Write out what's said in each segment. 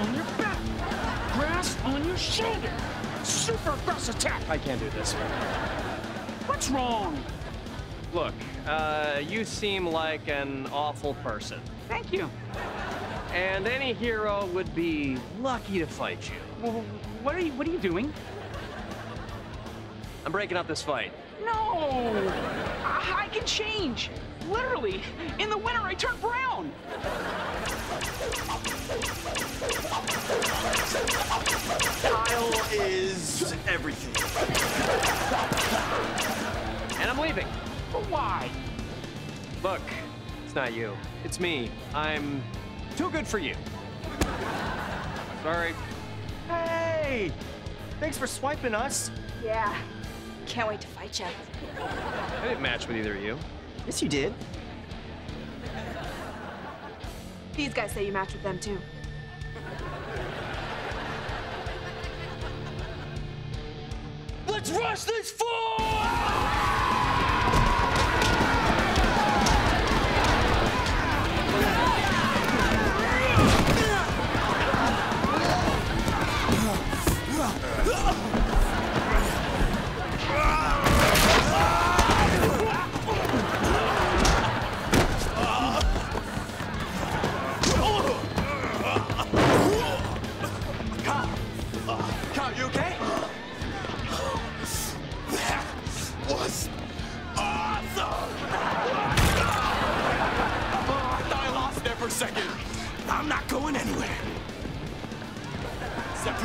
on your back. Grass on your shoulder. Super grass attack. I can't do this. What's wrong? Look, uh, you seem like an awful person. Thank you. And any hero would be lucky to fight you. Well, what are you, what are you doing? I'm breaking up this fight. No! I, I can change. Literally, in the winter I turn brown. Kyle is everything. And I'm leaving. But why? Look, it's not you. It's me. I'm too good for you. Sorry. Hey! Thanks for swiping us. Yeah. Can't wait to fight you. I didn't match with either of you. Yes, you did. These guys say you match with them too. Let's rush this fool!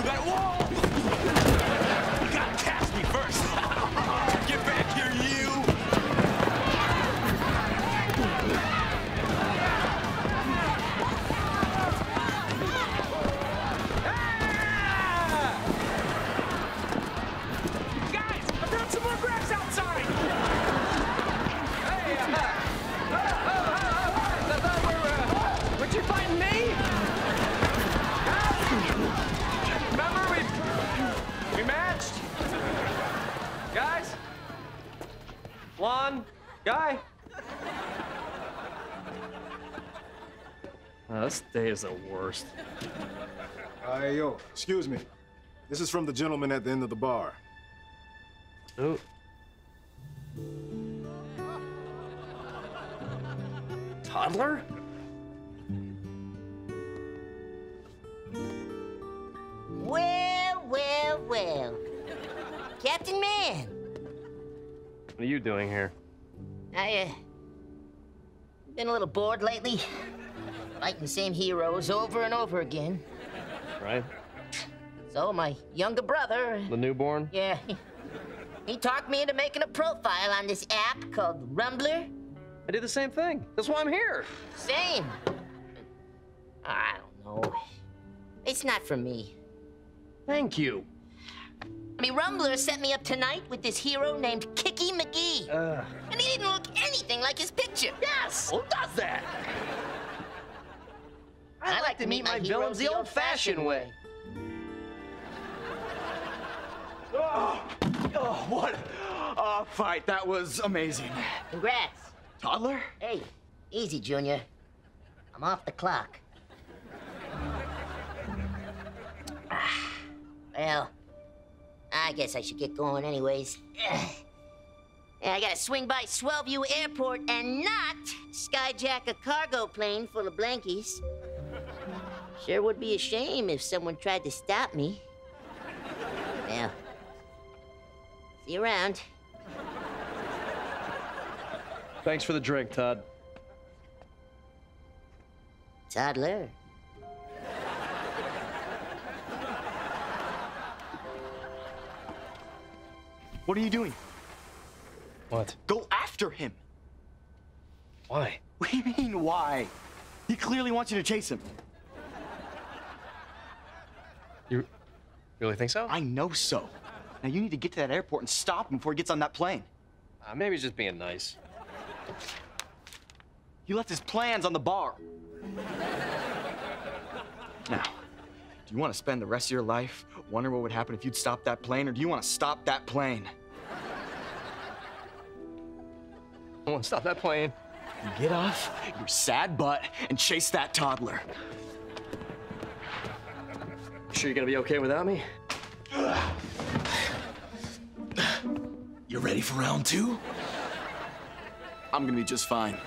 That wall! Guys? Lon? Guy? Oh, this day is the worst. Hey, yo, excuse me. This is from the gentleman at the end of the bar. Ooh. Toddler? Well, well, well. Captain Man, What are you doing here? I, uh, been a little bored lately. Fighting the same heroes over and over again. Right? So my younger brother, The newborn? yeah, he talked me into making a profile on this app called Rumblr. I did the same thing. That's why I'm here. Same. I don't know. It's not for me. Thank you. I Rumblr set me up tonight with this hero named Kicky McGee. Uh, And he didn't look anything like his picture. Yes! who does that? I, like to meet my villains the old-fashioned way. Oh, oh, what a fight. That was amazing. Congrats. Toddler? Hey, easy, Junior. I'm off the clock. Ah, well, I guess I should get going anyways. I gotta swing by Swellview Airport and not skyjack a cargo plane full of blankies. Sure would be a shame if someone tried to stop me. Well, see you around. Thanks for the drink, Todd. Toddler. What are you doing? What? Go after him. Why? What do you mean, why? He clearly wants you to chase him. You really think so? I know so. Now you need to get to that airport and stop him before he gets on that plane. Uh, maybe he's just being nice. He left his plans on the bar. Now, do you want to spend the rest of your life wondering what would happen if you'd stop that plane, or do you want to stop that plane? I want to stop that plane. Get off your sad butt and chase that toddler. sure you're gonna be okay without me? You ready for round two? I'm gonna be just fine.